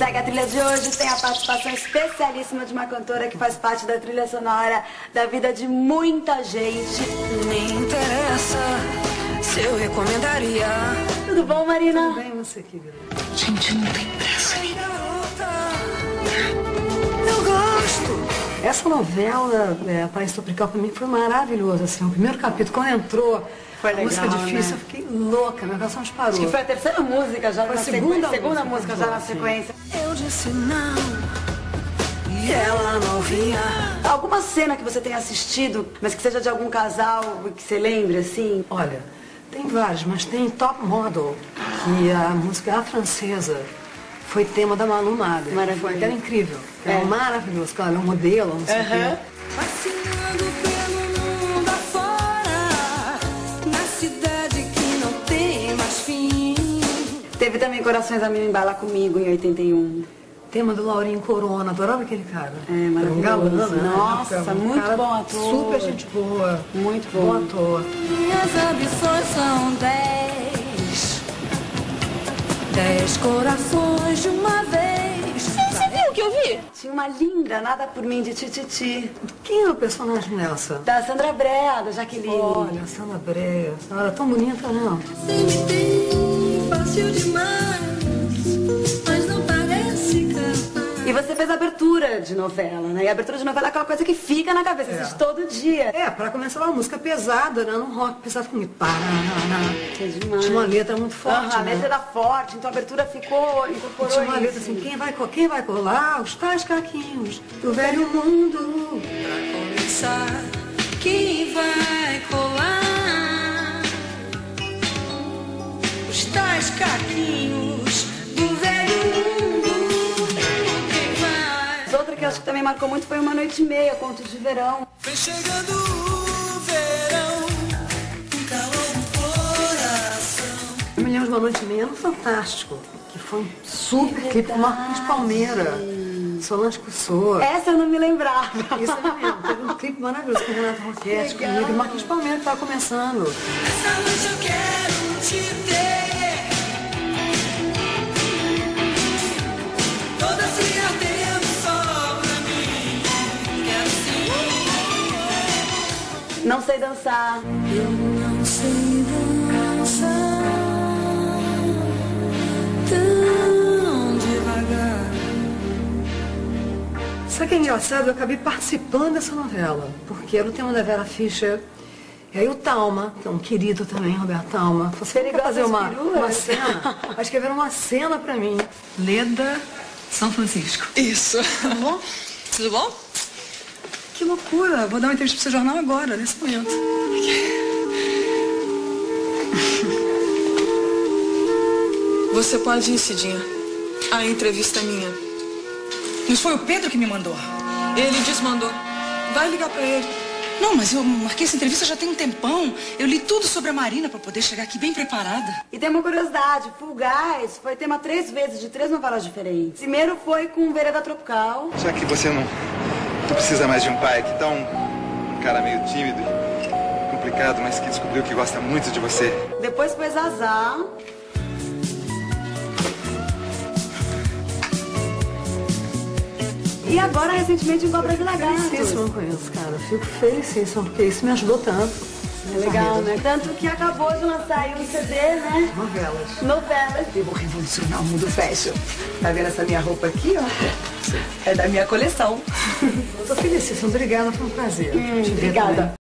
Segue a trilha de hoje, tem a participação especialíssima de uma cantora que faz parte da trilha sonora da vida de muita gente. Me interessa se eu recomendaria. Tudo bom, Marina? Tudo bem, você, querida? Gente, não tem pressa, hein? Essa novela, é, País Tropical, pra mim foi maravilhoso, assim. O primeiro capítulo, quando entrou Foi a música legal, difícil, né? eu fiquei louca, meu coração disparou. Acho que foi a terceira música já Foi na a segunda sequência. Segunda música, já na sim. sequência. Eu disse não. E ela não vinha. Alguma cena que você tenha assistido, mas que seja de algum casal que você lembre, assim? Olha, tem vários, mas tem Top Model, que a música a francesa foi tema da Malu Mader. Maravilhoso. Foi era incrível. É, é maravilhoso, claro, é um modelo, não sei o quê. Pelo mundo afora, na cidade que não tem mais fim. Teve também Corações a Mil Embala Comigo, em 81. Tema do Laurinho Corona, adorava aquele cara. É, maravilhoso. Galana. Né? Nossa, um muito bom ator. Super gente boa. Muito bom. Bom ator. Minhas ambições são 10 os corações de uma vez. Você, viu o que eu vi? Tinha uma linda Nada por Mim de Tititi. Quem é o personagem dessa? Da Sandra Brea, da Jaqueline. Olha, Sandra Brea. ela é tão bonita, né? não? Sem me fácil demais. Mas não parece capaz. E você fez abertura de novela, né? E a abertura de novela é aquela coisa que fica na cabeça, É. todo dia. É, pra começar uma música pesada, né? Um rock pesado com paraná. Que é demais. Tinha uma letra muito forte, Aham, a né? letra era forte, então a abertura ficou, incorporou Tinha uma isso. letra assim, quem vai, quem vai colar? Os tais caquinhos do velho mundo. Pra começar, quem vai colar? Os tais caquinhos também marcou muito foi Uma Noite e Meia, Contos de Verão. Vem chegando o verão, um calor no coração. Eu me lembro de uma noite e meia no Fantástico, que foi um super clipe com Marcos Palmeira. Solange Pessoa. Essa eu não me lembrava. Isso é mesmo. Teve um clipe maravilhoso com Renato Roquete, comigo, e Marcos Palmeira que tava começando. Essa noite eu quero te Não sei dançar. Eu não sei dançar tão devagar. Sabe o que é engraçado? Eu acabei participando dessa novela, porque era o tema da Vera Fischer. E aí o Talma, que é um querido também, Roberto Talma, falou assim, Ele "Você quer fazer uma, de peruas?" uma cena? Vai escrever uma cena pra mim. Leda São Francisco. Isso. Tudo bom? Tudo bom? Que loucura. Vou dar uma entrevista pro seu jornal agora, nesse momento. Você pode ir, Cidinha. A entrevista é minha. Mas foi o Pedro que me mandou. Ele desmandou. Vai ligar pra ele. Não, mas eu marquei essa entrevista já tem um tempão. Eu li tudo sobre a Marina pra poder chegar aqui bem preparada. E tem uma curiosidade, Full Guys foi tema três vezes, de três novelas diferentes. Primeiro foi com Vereda Tropical. Já que você não, não precisa mais de um pai que tão um cara meio tímido, complicado, mas que descobriu que gosta muito de você. Depois foi Zazá. E agora, recentemente, em Cobras e Lagartos. Felicíssima com isso, cara. Fico felicíssima, porque isso me ajudou tanto. É legal, né? Tanto que acabou de lançar aí um CD, né? Novelas. Novelas. Eu vou revolucionar o mundo fashion. Tá vendo essa minha roupa aqui, ó? É da minha coleção. Tô felicíssima. Obrigada, foi um prazer. ver obrigada. também.